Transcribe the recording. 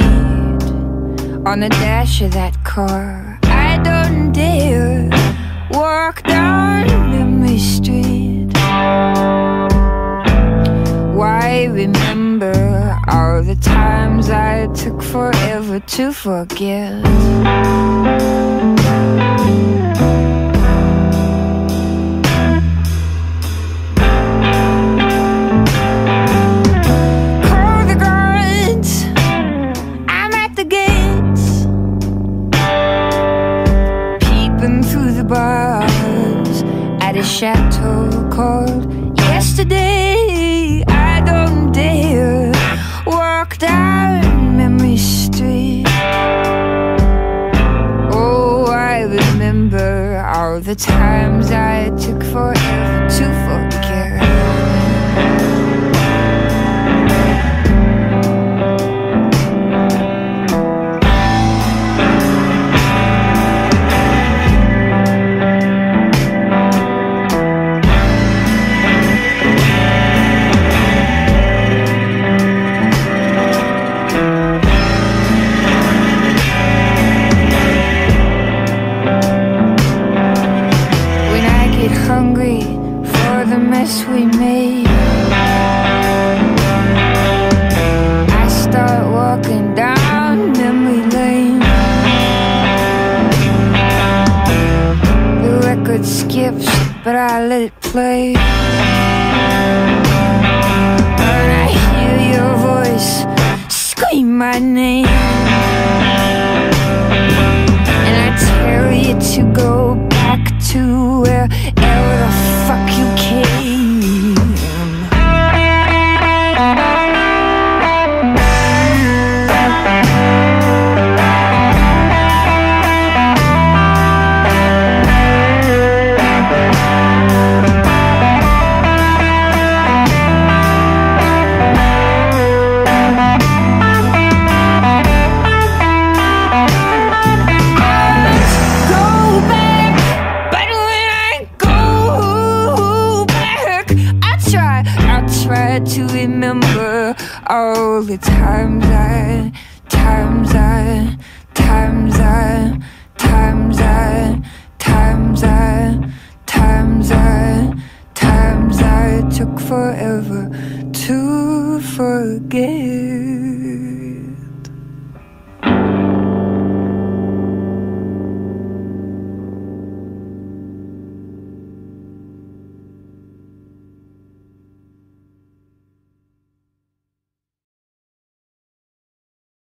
on the dash of that car. I don't dare walk down memory street. Why remember all the times I took forever to forget? A chateau called Yesterday. I don't dare walk down memory street. Oh, I remember all the times I took forever to forget. The mess we made. I start walking down memory lane. The record skips, but I let it play. All the times I, times I, times I, times I, times I, times I, times I took forever to forget.